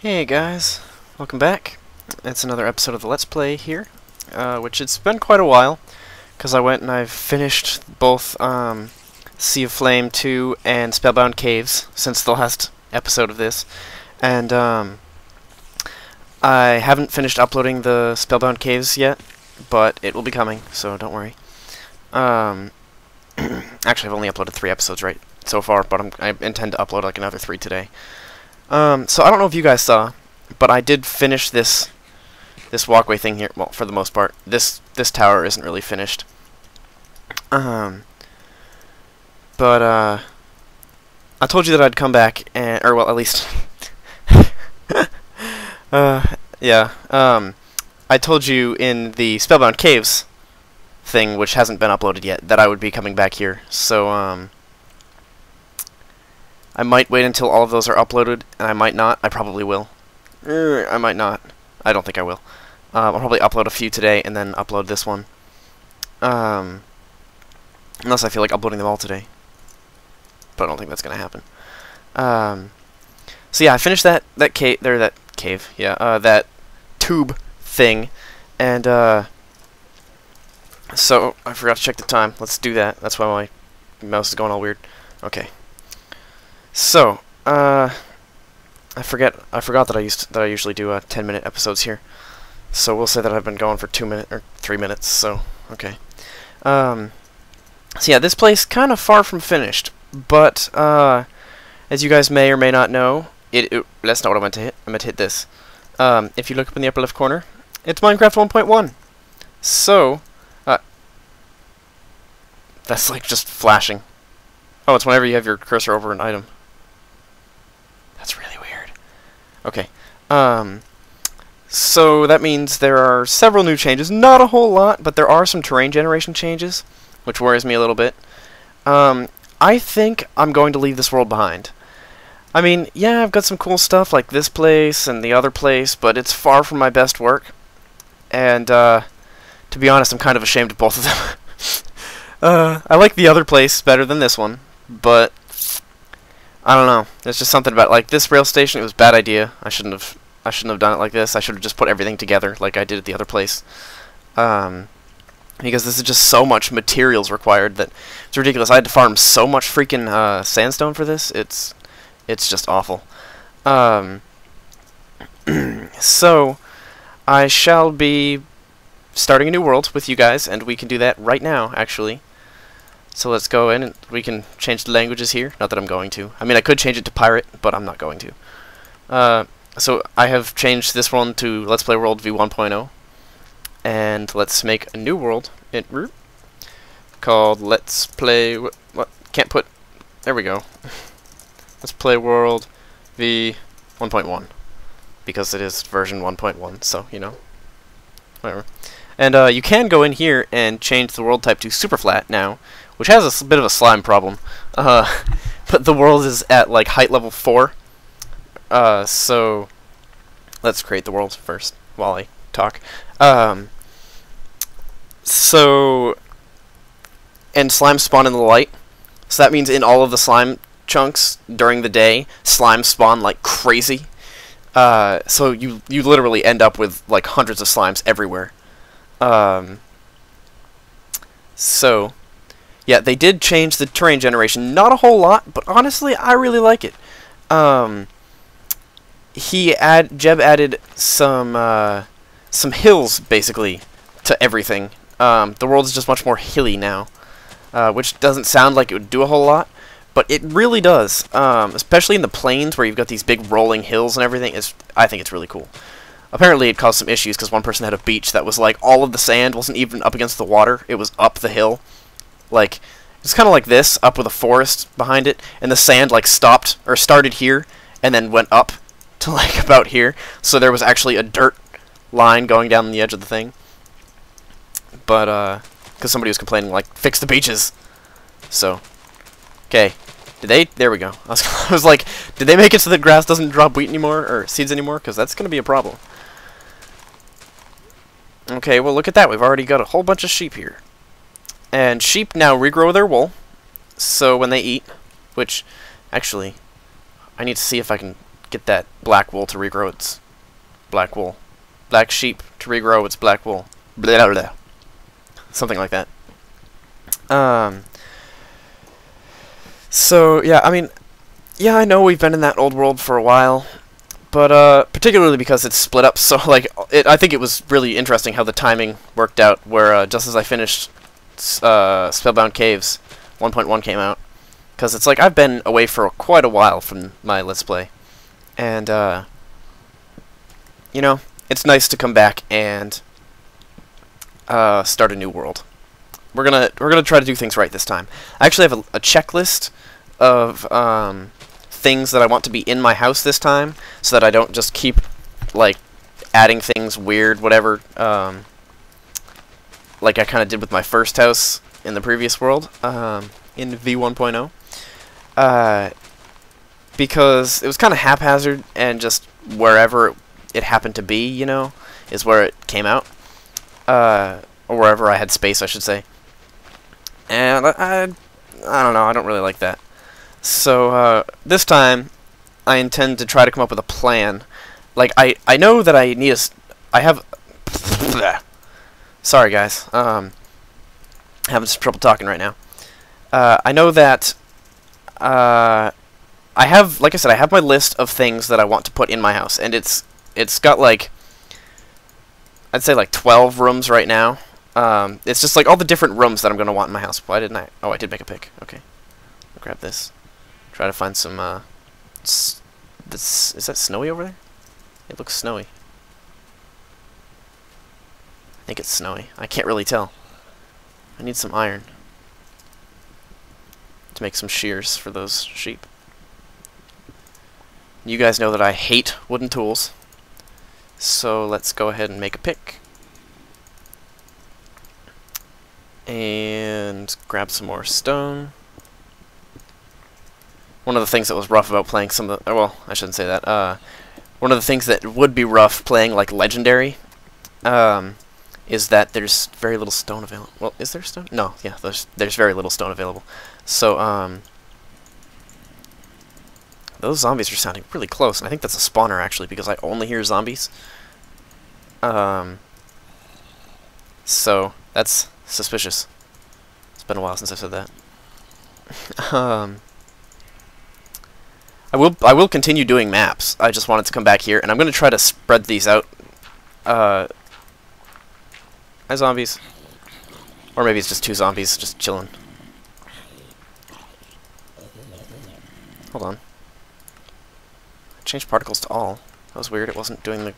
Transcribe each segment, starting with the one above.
Hey guys, welcome back. It's another episode of the Let's Play here, uh, which it's been quite a while, because I went and I've finished both um, Sea of Flame 2 and Spellbound Caves since the last episode of this, and um, I haven't finished uploading the Spellbound Caves yet, but it will be coming, so don't worry. Um, actually, I've only uploaded three episodes right so far, but I'm, I intend to upload like another three today. Um, so I don't know if you guys saw, but I did finish this this walkway thing here. Well, for the most part, this this tower isn't really finished. Um, but uh, I told you that I'd come back and, or well, at least, uh, yeah. Um, I told you in the Spellbound Caves thing, which hasn't been uploaded yet, that I would be coming back here. So um. I might wait until all of those are uploaded, and I might not. I probably will. Er, I might not. I don't think I will. Um, I'll probably upload a few today, and then upload this one. Um, unless I feel like uploading them all today. But I don't think that's going to happen. Um, so yeah, I finished that, that cave, there, that cave, yeah, uh, that tube thing, and, uh, so, I forgot to check the time. Let's do that. That's why my mouse is going all weird. Okay. So, uh, I forget. I forgot that I used that I usually do uh, 10 minute episodes here. So we'll say that I've been going for two minutes or three minutes. So okay. Um, so yeah, this place kind of far from finished, but uh, as you guys may or may not know, it, it that's not what I meant to hit. I meant to hit this. Um, if you look up in the upper left corner, it's Minecraft 1.1. So, uh, that's like just flashing. Oh, it's whenever you have your cursor over an item. That's really weird. Okay. Um, so that means there are several new changes. Not a whole lot, but there are some terrain generation changes, which worries me a little bit. Um, I think I'm going to leave this world behind. I mean, yeah, I've got some cool stuff like this place and the other place, but it's far from my best work. And, uh, to be honest, I'm kind of ashamed of both of them. uh, I like the other place better than this one, but I don't know. There's just something about like this rail station. It was a bad idea. I shouldn't have. I shouldn't have done it like this. I should have just put everything together like I did at the other place. Um, because this is just so much materials required that it's ridiculous. I had to farm so much freaking uh, sandstone for this. It's it's just awful. Um, so I shall be starting a new world with you guys, and we can do that right now, actually. So let's go in and we can change the languages here. Not that I'm going to. I mean, I could change it to pirate, but I'm not going to. Uh, so I have changed this one to Let's Play World v1.0. And let's make a new world in called Let's Play... What? Can't put... There we go. Let's Play World v 1.1. Because it is version 1.1, so, you know. Whatever. And uh, you can go in here and change the world type to super flat now, which has a bit of a slime problem. Uh, but the world is at like height level 4. Uh, so let's create the world first while I talk. Um, so, and slime spawn in the light. So that means in all of the slime chunks during the day, slime spawn like crazy. Uh, so you you literally end up with like hundreds of slimes everywhere. Um, so yeah, they did change the terrain generation. Not a whole lot, but honestly, I really like it. Um, he add Jeb added some uh, some hills basically to everything. Um, the world is just much more hilly now, uh, which doesn't sound like it would do a whole lot, but it really does. Um, especially in the plains where you've got these big rolling hills and everything. Is I think it's really cool. Apparently, it caused some issues because one person had a beach that was like all of the sand wasn't even up against the water; it was up the hill. Like, it's kind of like this, up with a forest behind it, and the sand, like, stopped, or started here, and then went up to, like, about here. So there was actually a dirt line going down the edge of the thing. But, uh, because somebody was complaining, like, fix the beaches. So, okay. Did they? There we go. I was, I was like, did they make it so that grass doesn't drop wheat anymore, or seeds anymore? Because that's going to be a problem. Okay, well, look at that. We've already got a whole bunch of sheep here. And sheep now regrow their wool, so when they eat, which, actually, I need to see if I can get that black wool to regrow its black wool. Black sheep to regrow its black wool. Blah, blah, blah. Something like that. Um. So yeah, I mean, yeah, I know we've been in that old world for a while, but uh, particularly because it's split up. So like, it, I think it was really interesting how the timing worked out. Where uh, just as I finished uh, Spellbound Caves, 1.1 came out, because it's like I've been away for quite a while from my Let's Play, and uh, you know, it's nice to come back and uh, start a new world. We're gonna we're gonna try to do things right this time. I actually have a, a checklist of um, things that I want to be in my house this time, so that I don't just keep like adding things weird, whatever. Um, like I kind of did with my first house in the previous world, um, in V1.0. Uh, because it was kind of haphazard and just wherever it happened to be, you know, is where it came out. Uh, or wherever I had space, I should say. And I, I, I don't know, I don't really like that. So, uh, this time, I intend to try to come up with a plan. Like, I, I know that I need a... I have... Sorry, guys. Um, having some trouble talking right now. Uh, I know that... Uh, I have, like I said, I have my list of things that I want to put in my house, and it's it's got like I'd say like 12 rooms right now. Um, it's just like all the different rooms that I'm gonna want in my house. Why didn't I? Oh, I did make a pick. Okay, I'll grab this. Try to find some. Uh, this is that snowy over there? It looks snowy. Think it's snowy. I can't really tell. I need some iron to make some shears for those sheep. You guys know that I hate wooden tools. So let's go ahead and make a pick. And grab some more stone. One of the things that was rough about playing some of the... Well, I shouldn't say that. Uh, one of the things that would be rough playing like Legendary um, is that there's very little stone available. Well, is there stone? No, yeah, there's, there's very little stone available. So, um, those zombies are sounding really close, and I think that's a spawner, actually, because I only hear zombies. Um, so, that's suspicious. It's been a while since I said that. um, I will I will continue doing maps. I just wanted to come back here, and I'm going to try to spread these out. Uh, hi, zombies. Or maybe it's just two zombies just chilling. Hold on. Change particles to all. That was weird. It wasn't doing the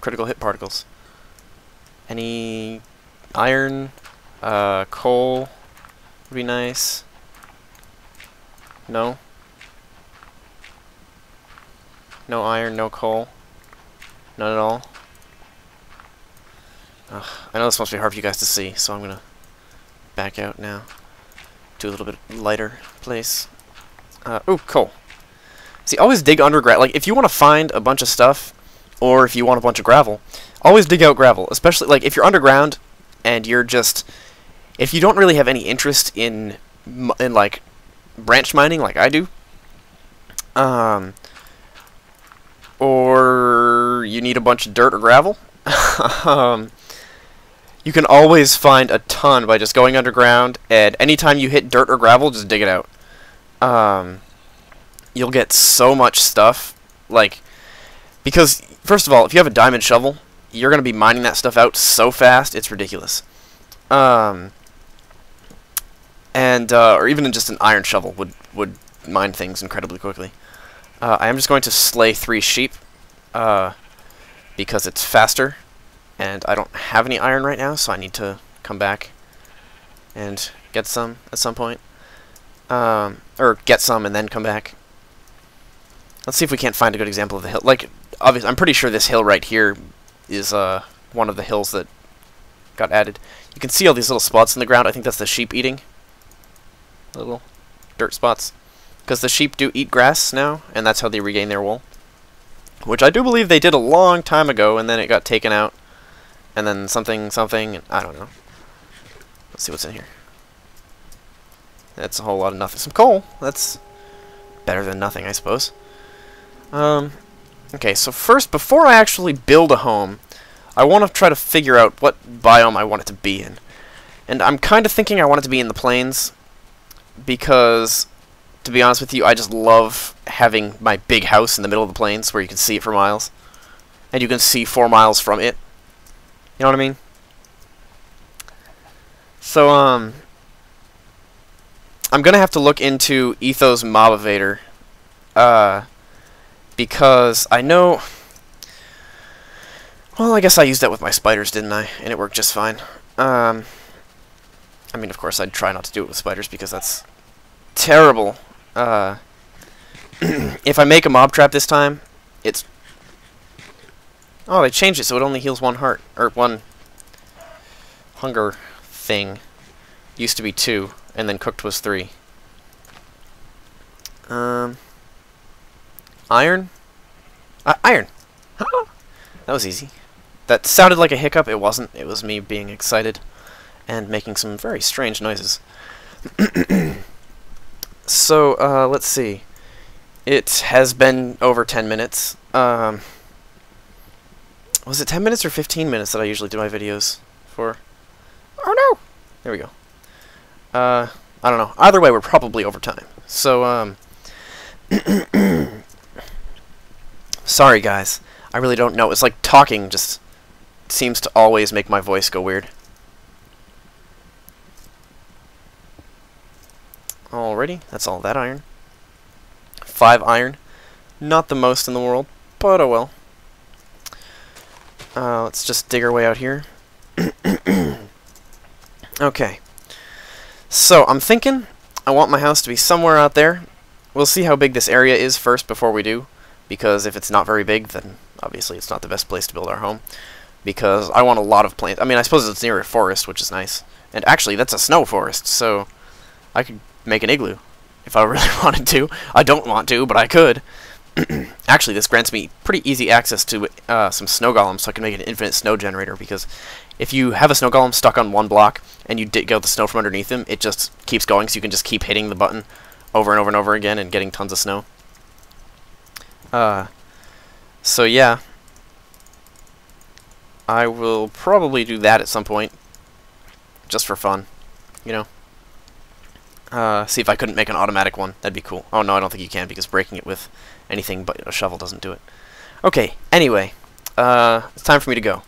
critical hit particles. Any iron, uh, coal would be nice. No? No iron, no coal. None at all. Ugh, I know this must be hard for you guys to see, so I'm gonna back out now to a little bit lighter place. Uh, ooh. See, always dig underground. Like, if you want to find a bunch of stuff, or if you want a bunch of gravel, always dig out gravel. Especially, like, if you're underground and you're just... If you don't really have any interest in, in like, branch mining like I do, um, or you need a bunch of dirt or gravel, um, you can always find a ton by just going underground, and anytime you hit dirt or gravel, just dig it out. Um, you'll get so much stuff. Like, because, first of all, if you have a diamond shovel, you're going to be mining that stuff out so fast, it's ridiculous. Um, and, uh, or even just an iron shovel would, would mine things incredibly quickly. Uh, I am just going to slay three sheep, uh, because it's faster, and I don't have any iron right now, so I need to come back and get some at some point. Um, or get some and then come back. Let's see if we can't find a good example of the hill. Like, obviously, I'm pretty sure this hill right here is uh, one of the hills that got added. You can see all these little spots in the ground. I think that's the sheep eating. Little dirt spots. Because the sheep do eat grass now, and that's how they regain their wool. Which I do believe they did a long time ago, and then it got taken out. And then something, something, I don't know. Let's see what's in here. That's a whole lot of nothing. Some coal. That's better than nothing, I suppose. Um, Okay, so first, before I actually build a home, I want to try to figure out what biome I want it to be in. And I'm kind of thinking I want it to be in the plains, because, to be honest with you, I just love having my big house in the middle of the plains where you can see it for miles. And you can see four miles from it. You know what I mean? So, um, I'm to have to look into Ethos Mob uh, because I know... Well, I guess I used that with my spiders, didn't I? And it worked just fine. Um, I mean, of course, I'd try not to do it with spiders because that's terrible. Uh, if I make a mob trap this time, it's... Oh, they changed it so it only heals one heart, or one hunger thing. Used to be two and then cooked was three. Um, iron? Uh, iron! that was easy. That sounded like a hiccup. It wasn't. It was me being excited and making some very strange noises. so, uh, let's see. It has been over 10 minutes. Um, was it 10 minutes or 15 minutes that I usually do my videos for? Oh no! There we go. Uh, I don't know. Either way, we're probably over time. So, um... sorry, guys. I really don't know. It's like talking just seems to always make my voice go weird. Alrighty, that's all that iron. Five iron. Not the most in the world, but oh well. Uh, let's just dig our way out here. okay. So, I'm thinking I want my house to be somewhere out there. We'll see how big this area is first before we do, because if it's not very big, then obviously it's not the best place to build our home. Because I want a lot of plants. I mean, I suppose it's near a forest, which is nice. And actually, that's a snow forest, so I could make an igloo if I really wanted to. I don't want to, but I could. actually, this grants me pretty easy access to uh, some snow golems, so I can make an infinite snow generator, because if you have a snow golem stuck on one block, and you dig out the snow from underneath him, it just keeps going, so you can just keep hitting the button over and over and over again and getting tons of snow. Uh, so yeah. I will probably do that at some point. Just for fun. You know? Uh, see if I couldn't make an automatic one. That'd be cool. Oh, no, I don't think you can, because breaking it with anything but a shovel doesn't do it. Okay, anyway. Uh, it's time for me to go.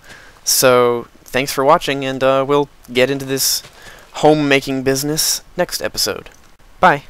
So, thanks for watching, and uh, we'll get into this homemaking business next episode. Bye.